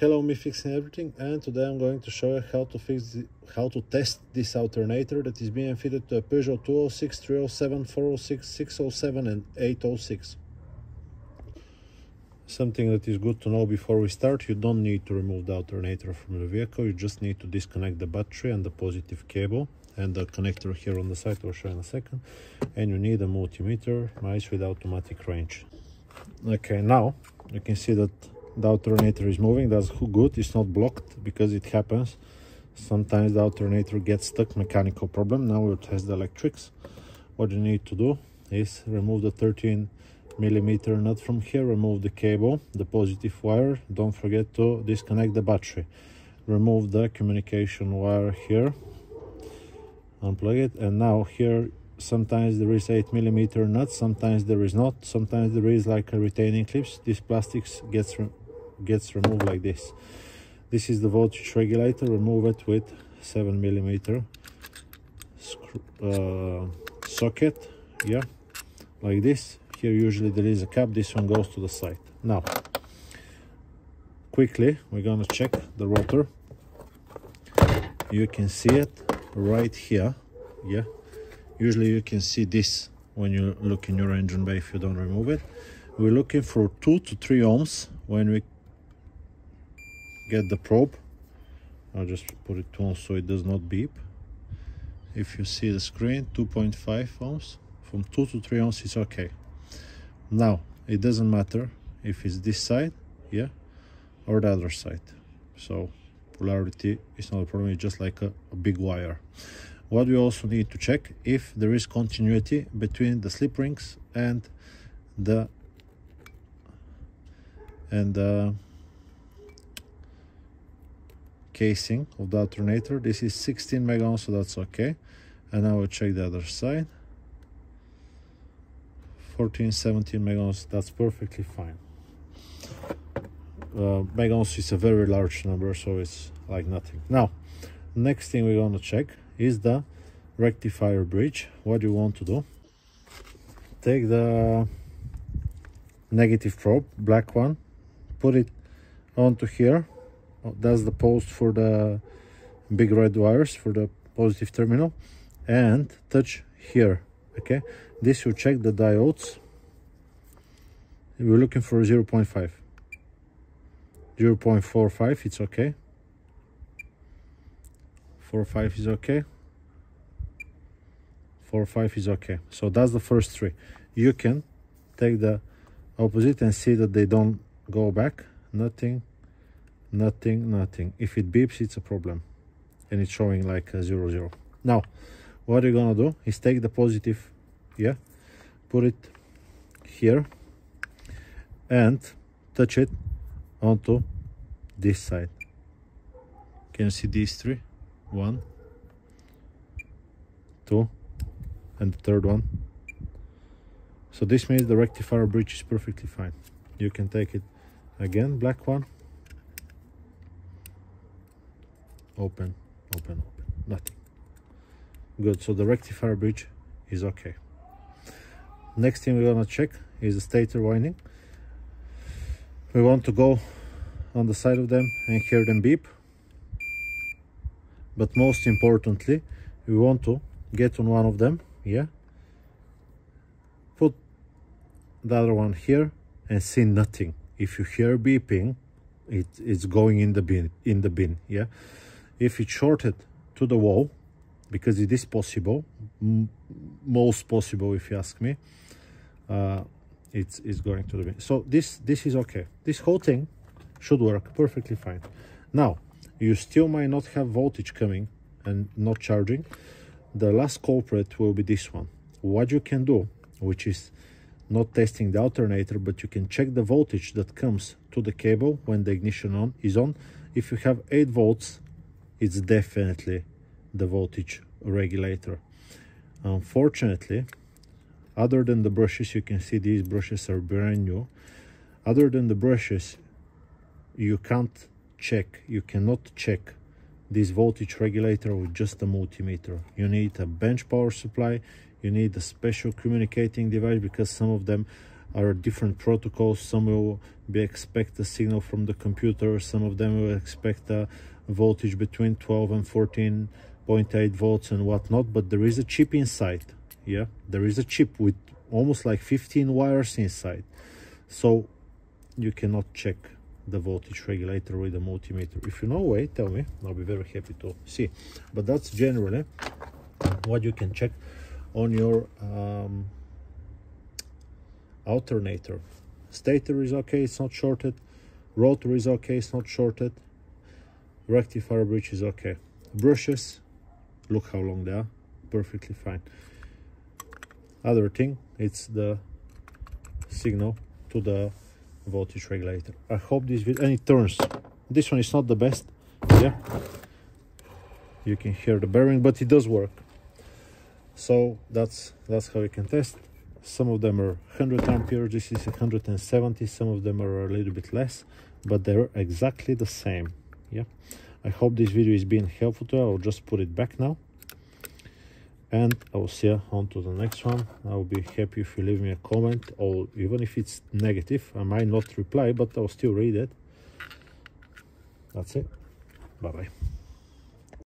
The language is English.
Hello, me fixing everything and today I'm going to show you how to fix the, how to test this alternator that is being fitted to a Peugeot 206, 307, 406, 607 and 806. Something that is good to know before we start, you don't need to remove the alternator from the vehicle, you just need to disconnect the battery and the positive cable and the connector here on the side, I'll show in a second. And you need a multimeter, mice with automatic range. Okay, now you can see that the alternator is moving that's good it's not blocked because it happens. Sometimes the alternator gets stuck mechanical problem now we'll test the electrics. What you need to do is remove the 13 millimeter nut from here remove the cable the positive wire don't forget to disconnect the battery. Remove the communication wire here unplug it and now here sometimes there is 8 millimeter nut sometimes there is not sometimes there is like a retaining clips this plastics gets gets removed like this. This is the voltage regulator remove it with 7 millimeter uh, socket yeah like this. Here usually there is a cap this one goes to the side. Now quickly we're gonna check the rotor. You can see it right here yeah. Usually you can see this when you look in your engine bay if you don't remove it. We're looking for two to three ohms when we get the probe I'll just put it on so it does not beep. If you see the screen 2.5 ohms from 2 to 3 ohms is okay. Now it doesn't matter if it's this side yeah or the other side. So polarity is not a problem it's just like a, a big wire. What we also need to check if there is continuity between the slip rings and the and the casing of the alternator. This is 16 mega ohms so that's okay. And I will check the other side. 14 17 mega ohms that's perfectly fine. Uh, mega ohms is a very large number so it's like nothing. Now next thing we're going to check is the rectifier bridge. What you want to do? Take the negative probe black one put it onto here that's the post for the big red wires for the positive terminal and touch here okay? This will check the diodes. We're looking for 0 0.5 0 0.45 it's okay. 4.5 is okay. 4.5 is okay. So that's the first three. You can take the opposite and see that they don't go back. Nothing nothing nothing. If it beeps it's a problem. And it's showing like a zero zero. Now what you're gonna do is take the positive yeah? Put it here and touch it onto this side. Can you see these three? One two and the third one. So this means the rectifier bridge is perfectly fine. You can take it again black one open open open. Nothing. Good. So the rectifier bridge is okay. Next thing we're gonna check is the stator winding. We want to go on the side of them and hear them beep. But most importantly we want to get on one of them yeah? Put the other one here and see nothing. If you hear beeping it, it's going in the bin in the bin yeah if it's shorted to the wall because it is possible most possible if you ask me uh, it's, it's going to the so this this is okay. This whole thing should work perfectly fine. Now you still might not have voltage coming and not charging. The last culprit will be this one. What you can do which is not testing the alternator but you can check the voltage that comes to the cable when the ignition on is on. If you have 8 volts it's definitely the voltage regulator. Unfortunately other than the brushes you can see these brushes are brand new. Other than the brushes you can't check you cannot check this voltage regulator with just a multimeter. You need a bench power supply you need a special communicating device because some of them are different protocols. Some will be expect a signal from the computer some of them will expect a voltage between 12 and 14.8 volts and whatnot but there is a chip inside yeah? There is a chip with almost like 15 wires inside. So you cannot check the voltage regulator with a multimeter. If you know way tell me. I'll be very happy to see. But that's generally what you can check on your um, alternator. Stator is okay it's not shorted. Rotor is okay it's not shorted rectifier bridge is okay. Brushes look how long they are. Perfectly fine. Other thing it's the signal to the voltage regulator. I hope this will and it turns. This one is not the best. Yeah. You can hear the bearing but it does work. So that's that's how you can test. Some of them are 100 ampere this is 170 some of them are a little bit less but they're exactly the same yeah. I hope this video is being helpful to you. I'll just put it back now. And i will see you on to the next one. I will be happy if you leave me a comment or even if it's negative. I might not reply but i'll still read it. That's it. Bye bye